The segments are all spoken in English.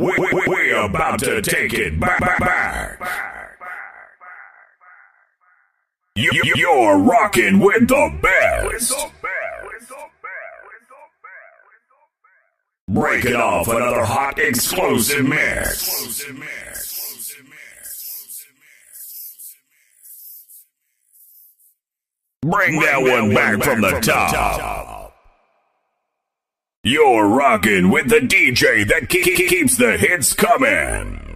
We, we, we about to take it back, back, back. You, you're rocking with the best. Breaking off another hot explosive mix. Bring that one back from the top. You're rocking with the DJ that ke- ke- keeps the hits coming.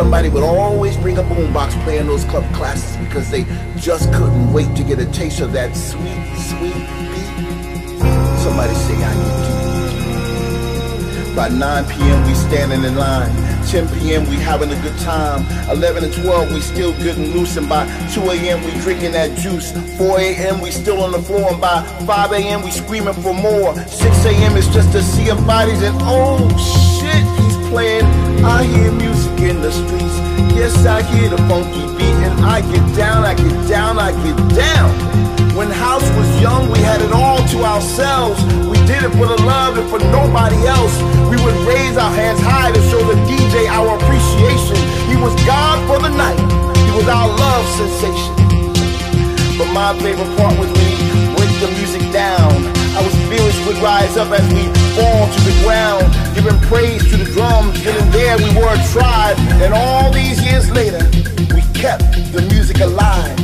Somebody would always bring a boombox playing those club classics because they just couldn't wait to get a taste of that sweet, sweet beat. Somebody say I need to. By 9 p.m. we standing in line. 10 p.m. we having a good time. 11 and 12 we still good and loose. And by 2 a.m. we drinking that juice. 4 a.m. we still on the floor. And by 5 a.m. we screaming for more. 6 a.m. is just a sea of bodies. And oh shit, he's playing. I hear music in the streets. Yes, I hear the funky beat. And I get down, I get down, I get down. When House was young, we had it all to ourselves. We did it for the love and for nobody else. We would raise our hands high to show the DJ our appreciation. He was God for the night. He was our love sensation. But my favorite part was when he the music down. Spirits would rise up as we fall to the ground, giving praise to the drums. Then and there we were a tribe, and all these years later, we kept the music alive.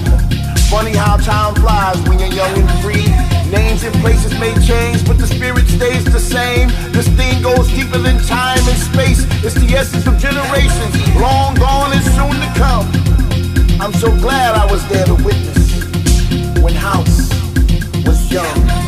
Funny how time flies when you're young and free. Names and places may change, but the spirit stays the same. This thing goes deeper than time and space. It's the essence of generations, long gone and soon to come. I'm so glad I was there to witness when House was young.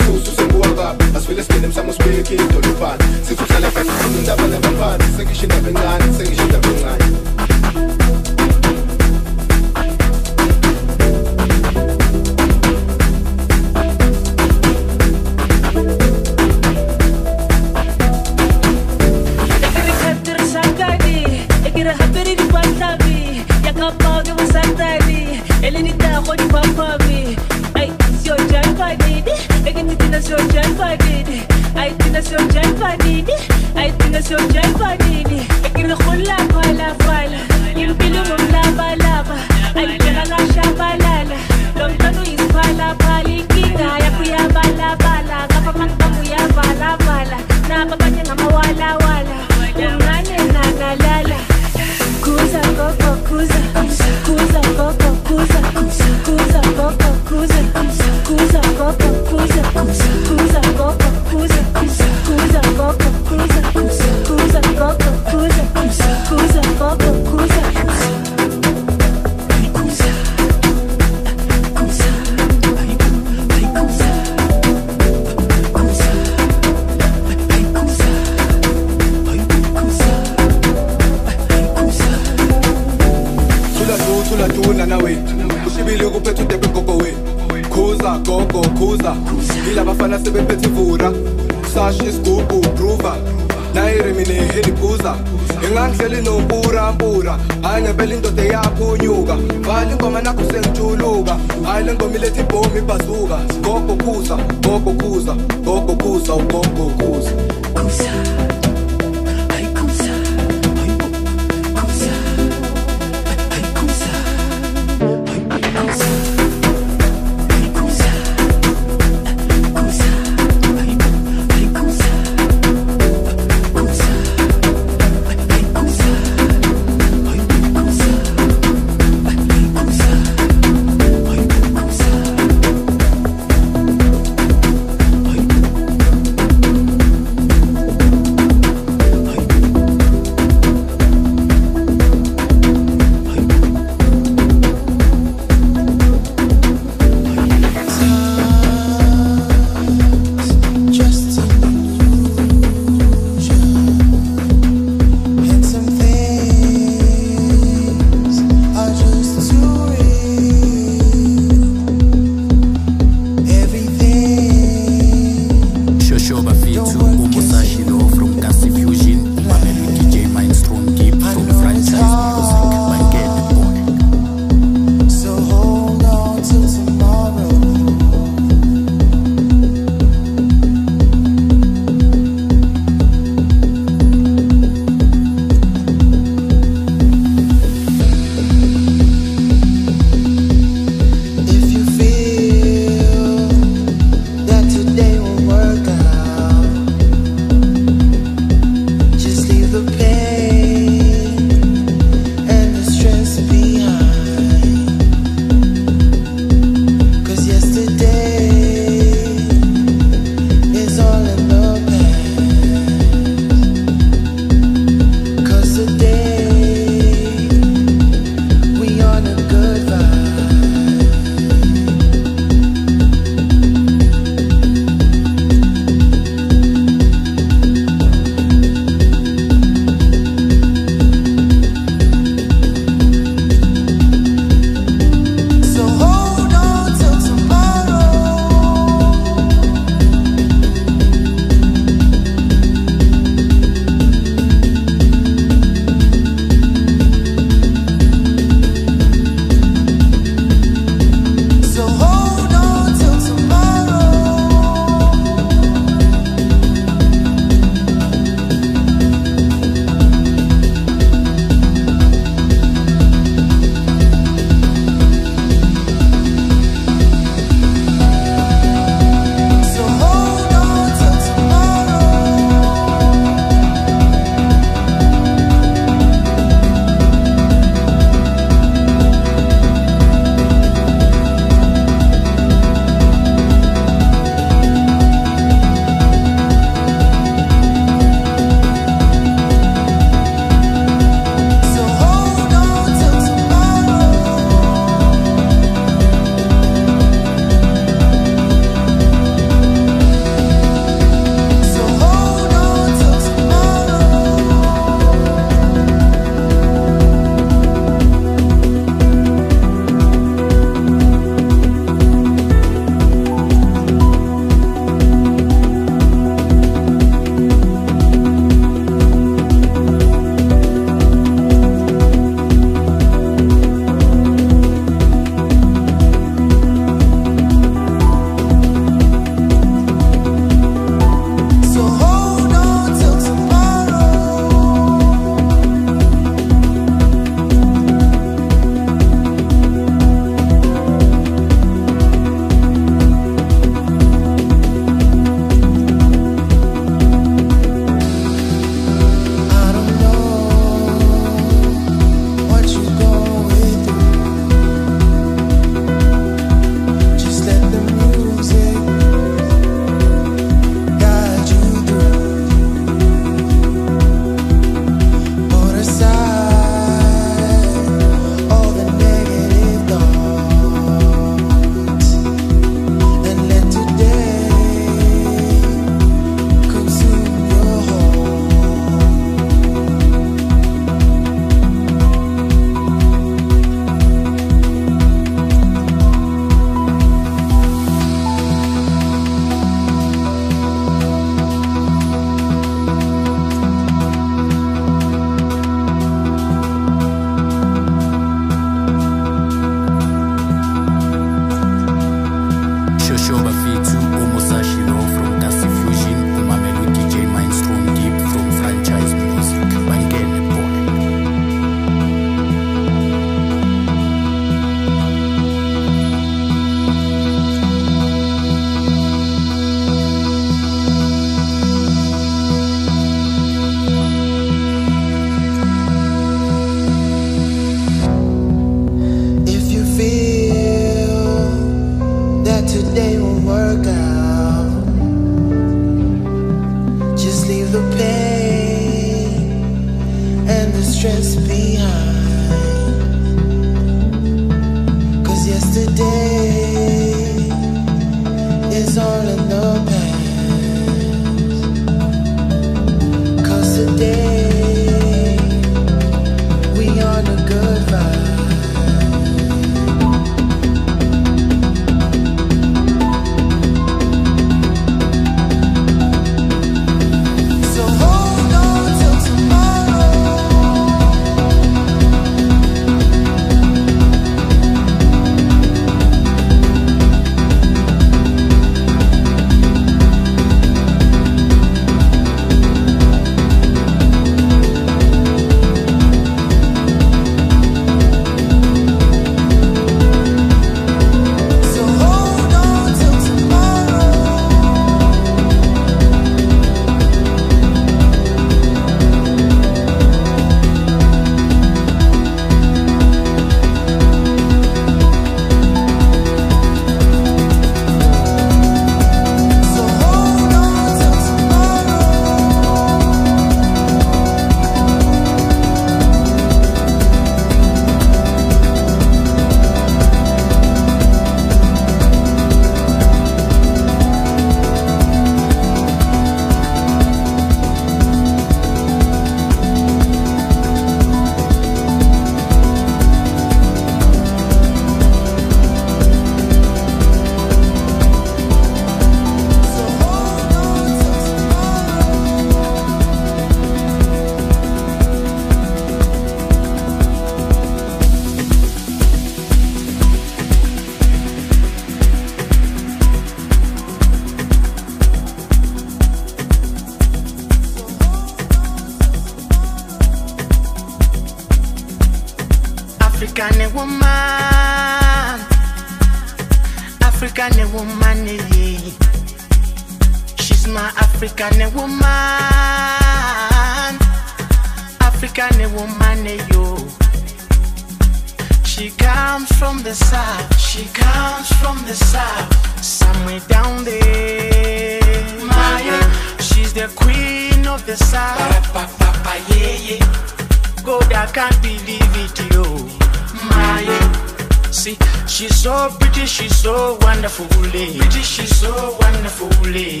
She's so wonderful, eh.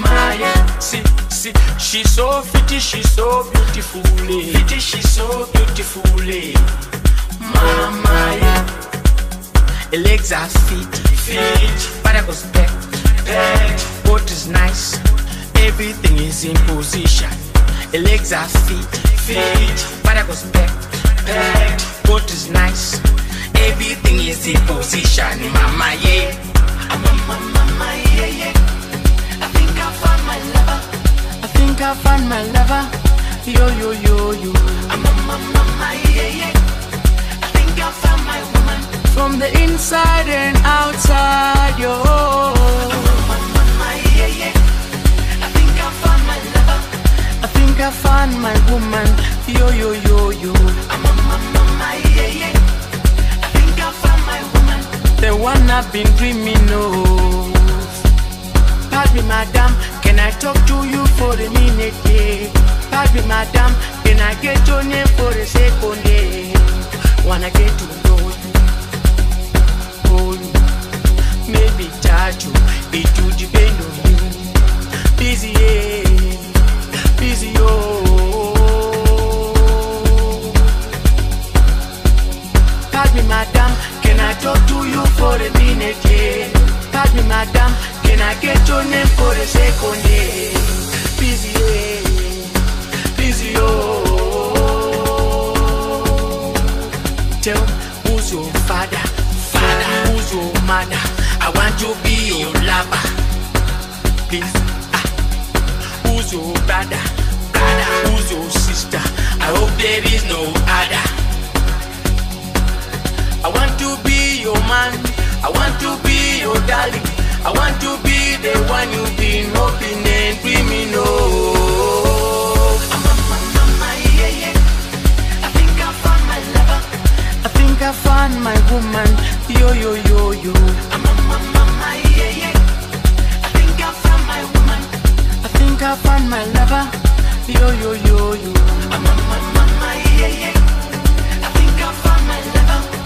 Maya, see, see, she's so pretty, she's so beautiful, eh. Pretty, she's so beautiful, eh. Mama, yeah. Her legs are fit, fit. But I goes back, back. What is nice? Everything is in position. Her legs are fit, fit. But I goes back, back. What is nice? Everything is in position. Mama, yeah. Yeah, yeah. I think I found my lover. I think I found my lover. Yo, yo, yo, yo. Mama, mama, yeah, yeah. I think I found my woman from the inside and outside, yo. Yeah, yeah. I think I found my lover. I think I found my woman, yo, yo, yo, yo. I the one I've been dreaming of. Pardon me, madam, can I talk to you for a minute? Yeah. Pardon me, madam, can I get your name for a second? Yeah. Wanna get to know you, hold you, maybe touch you. It will depend on you. Busy, yeah, busy, oh. Pardon me, madam, Talk to you for a minute? Yeah. Pardon me, madam, can I get your name for a second? Yeah. Busy, yeah, busy, oh. Tell who's your father, father, who's your mother? I want to be your lover, please. Ah. Who's your brother, brother? Who's your sister? I hope there is no other. I want to be your man. I want to be your darling. I want to be the one you've been hoping and dreaming of. I think I found my lover. I think I found my woman. Yo yo yo yo. Mama, mama, yeah, yeah. I think I found my woman. I think I found my lover. Yo yo yo yo. I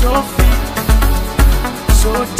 so free, so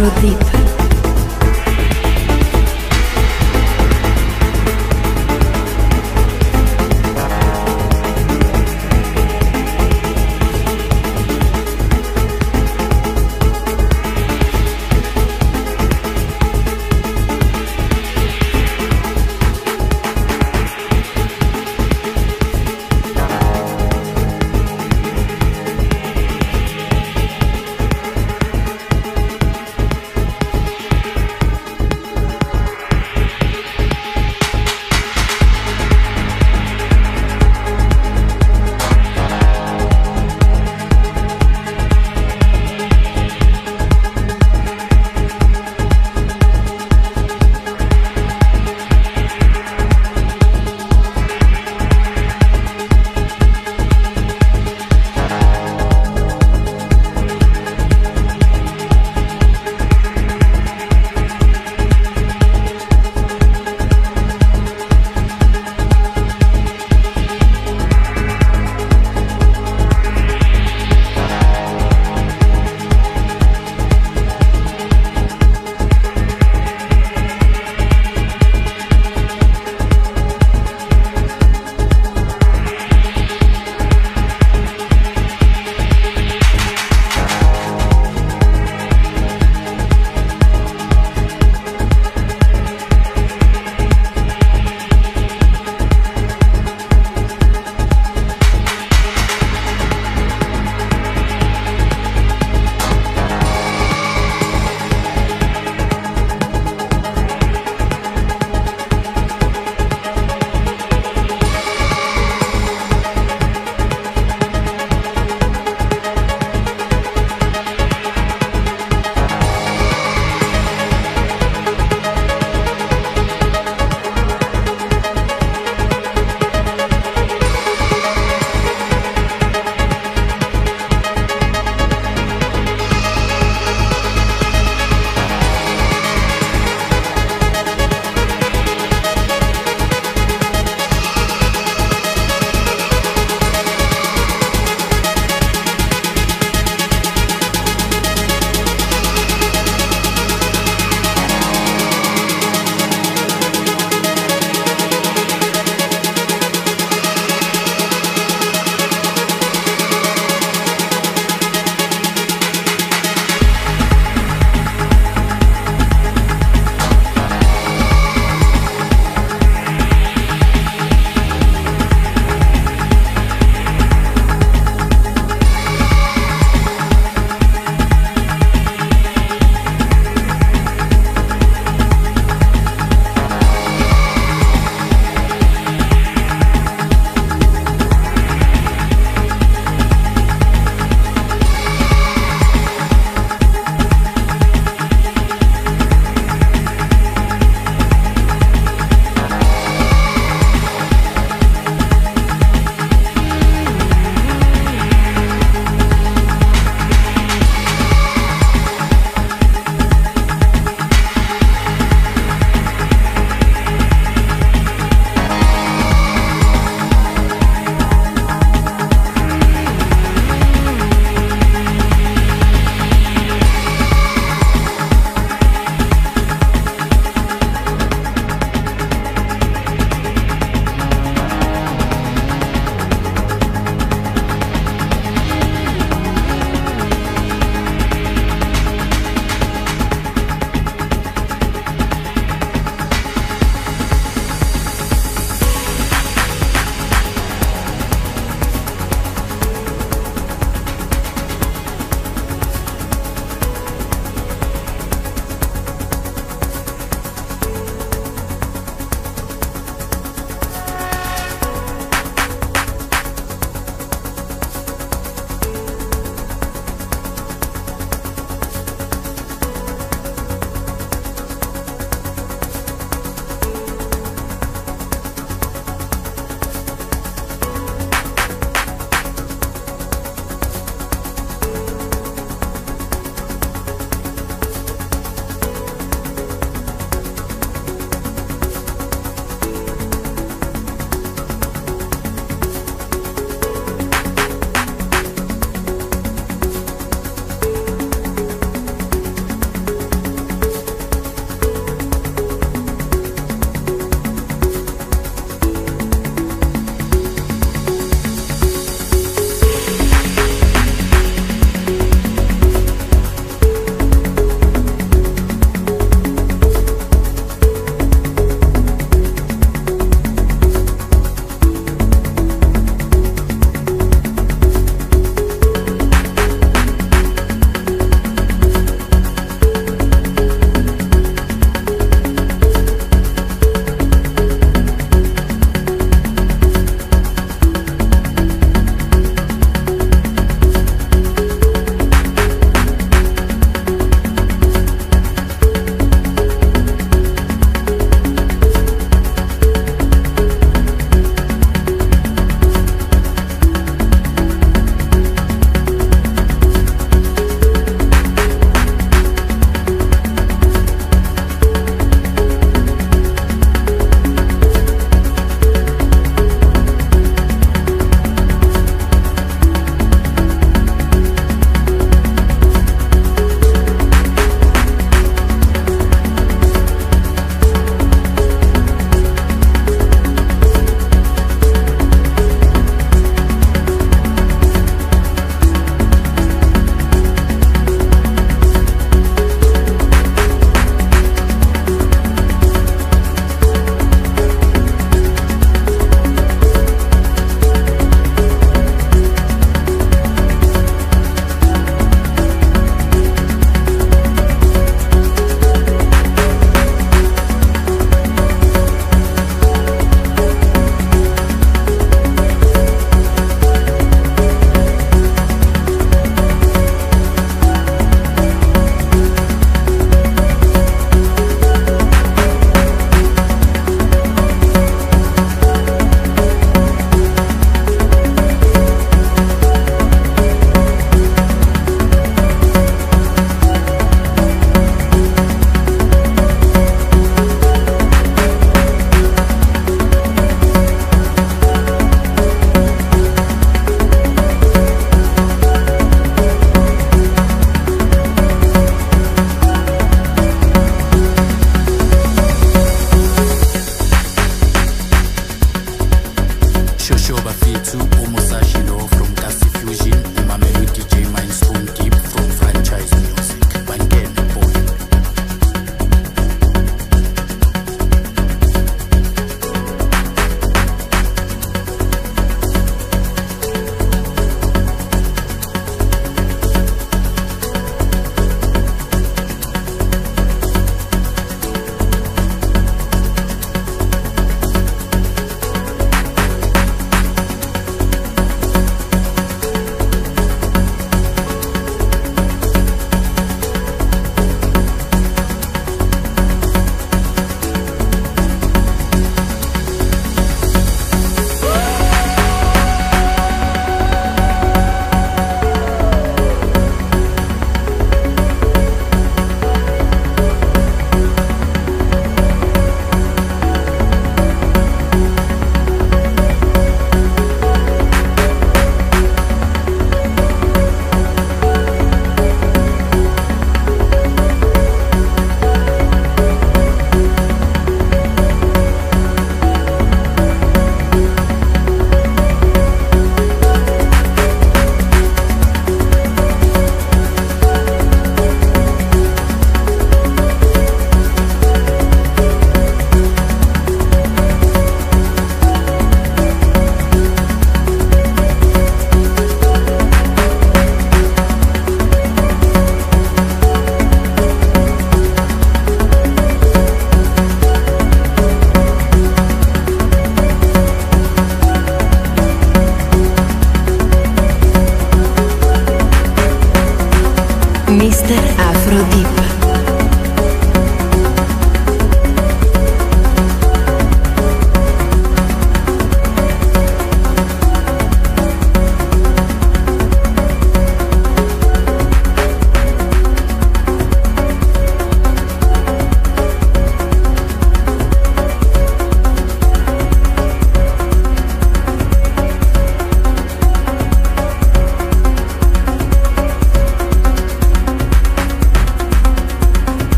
Afrodeep.